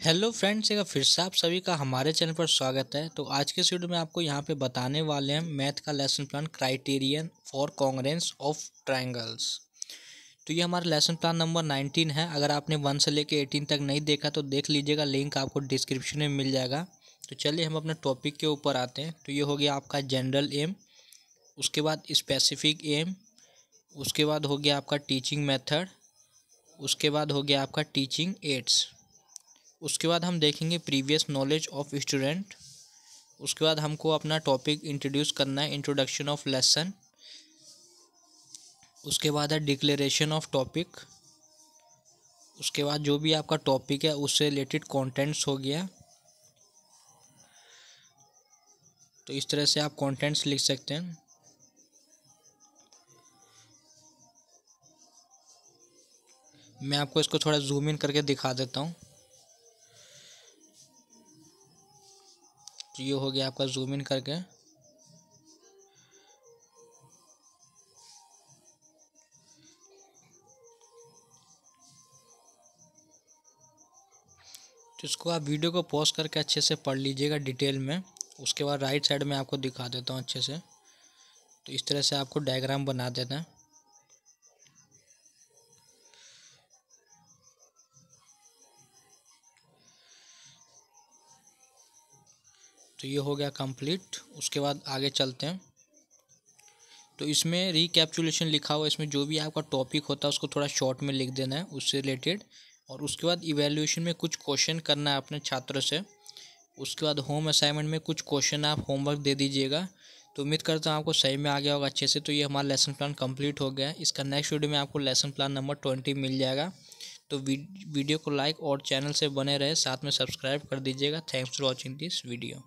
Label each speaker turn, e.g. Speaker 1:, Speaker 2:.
Speaker 1: Hello friends एक फिर से आप सभी का हमारे चैनल पर स्वागत है। तो आज के वीडियो में आपको यहाँ पे बताने वाले हैं मैथ का lesson plan criterion for congruence of triangles तो ये हमारा लेसन प्लान नंबर नाइनटीन है। अगर आपने वन से लेके एटीन तक नहीं देखा तो देख लीजिएगा लिंक आपको डिस्क्रिप्शन में मिल जाएगा। तो चलिए हम अपने टॉपिक के ऊपर आते हैं। तो ये हो गया आपका जनरल एम उसके बाद स्पेसिफिक एम उसके बाद हो गया आपका टीचिंग मेथड उसके बाद हो गया आपका टीचिंग एड्स उसके बाद हम देखेंगे प्रीवियस नॉलेज ऑफ़ स्टूडेंट उसके बाद हमको अपना टॉपिक इंट्रोड्यूस करना है इंट्रोडक्शन ऑफ़ लेसन उसके बाद है डिक्लेरेशन ऑफ़ टॉपिक उसके बाद जो भी आपका टॉपिक है, उससे रिलेटेड कंटेंट्स हो गया. तो इस तरह से आप कंटेंट्स लिख सकते हैं. मैं आपको इसको थोड़ा जूम इन करके दिखा देता हूँ. तो ये हो गया आपका जूम इन करके। तो इसको आप वीडियो को पॉज करके अच्छे से पढ़ लीजिएगा डिटेल में। उसके बाद राइट साइड में आपको दिखा देता हूँ अच्छे से। तो इस तरह से आपको डायग्राम बना देना है। तो ये हो गया कंप्लीट उसके बाद आगे चलते हैं। तो इसमें रिकैप्चुलेशन लिखा हुआ इसमें जो भी आपका टॉपिक होता है, उसको थोड़ा शॉर्ट में लिख देना है, उससे रिलेटेड और उसके बाद इवेल्यूशन में कुछ क्वेश्चन करना है अपने छात्रों से। उसके बाद होम असाइनमेंट में कुछ क्वेश्चन आप होमवर्क दे दीजिएगा। तो उम्मीद करता हूँ आपको सही में आ गया होगा अच्छे से। तो ये हमारा लेसन प्लान कंप्लीट हो गया है। इसका नेक्स्ट वीडियो में आपको लेसन प्लान नंबर ट्वेंटी मिल जाएगा। तो वीडियो को लाइक और चैनल से बने रहे। साथ में सब्सक्राइब कर दीजिएगा। Thanks for watching this video